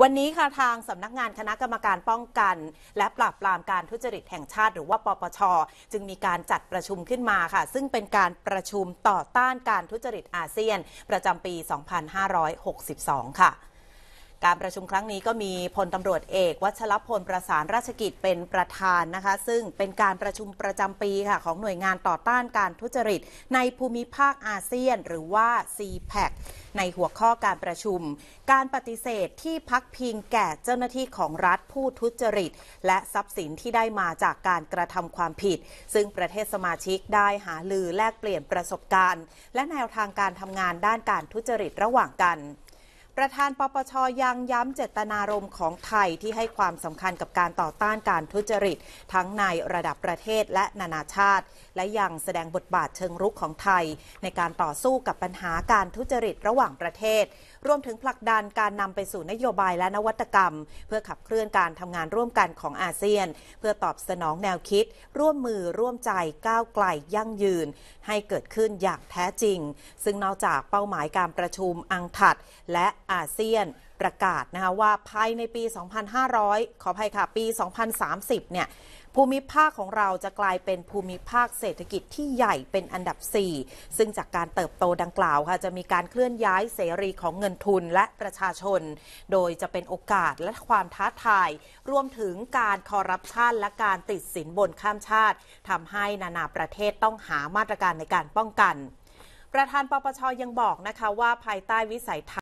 วันนี้ค่ะทางสำนักงานคณะกรรมการป้องกัน และปราบปรามการทุจริตแห่งชาติ หรือว่าปปช จึงมีการจัดประชุมขึ้นมาค่ะ ซึ่งเป็นการประชุมต่อต้านการทุจริตอาเซียน ประจำปี 2562 ค่ะ การประชุมครั้งนี้ก็มีพลตำรวจเอก วัชรพลประสานราชกิจเป็นประธานนะคะ ซึ่งเป็นการประชุมประจำปีค่ะของหน่วยงานต่อต้านการทุจริต ในภูมิภาคอาเซียน หรือว่า CPAC ในหัวข้อการประชุม การปฏิเสธที่พักพิงแก่เจ้าหน้าที่ของรัฐผู้ทุจริต และทรัพย์สินที่ได้มาจากการกระทำความผิด ซึ่งประเทศสมาชิกได้หาลือแลกเปลี่ยนประสบการณ์ และแนวทางการทำงานด้านการทุจริตระหว่างกัน ประธานปปชยังย้ำเจตนารมณ์ของไทยที่ให้ความสำคัญกับการต่อต้านการทุจริต ทั้งในระดับประเทศและนานาชาติ และยังแสดงบทบาทเชิงรุกของไทย ในการต่อสู้กับปัญหาการทุจริตระหว่างประเทศ รวมถึงผลักดันการนำไปสู่นโยบายและนวัตกรรม เพื่อขับเคลื่อนการทำงานร่วมกันของอาเซียน เพื่อตอบสนองแนวคิด ร่วมมือร่วมใจก้าวไกลยั่งยืน ให้เกิดขึ้นอย่างแท้จริง ซึ่งนอกจากเป้าหมายการประชุมอังถัดและอาเซียน ประกาศนะคะว่าภายในปี 2500 ขออภัยค่ะ ปี 2030 เนี่ยภูมิภาคของเราจะกลายเป็นภูมิภาคเศรษฐกิจที่ใหญ่เป็นอันดับ 4 ซึ่งจากการเติบโตดังกล่าวค่ะ จะมีการเคลื่อนย้ายเสรีของเงินทุนและประชาชน โดยจะเป็นโอกาสและความท้าทาย รวมถึงการคอร์รัปชันและการติดสินบนข้ามชาติทำให้นานาประเทศต้องหามาตรการในการป้องกัน ประธานปปชยังบอกนะคะว่าภายใต้วิสัยทัศน์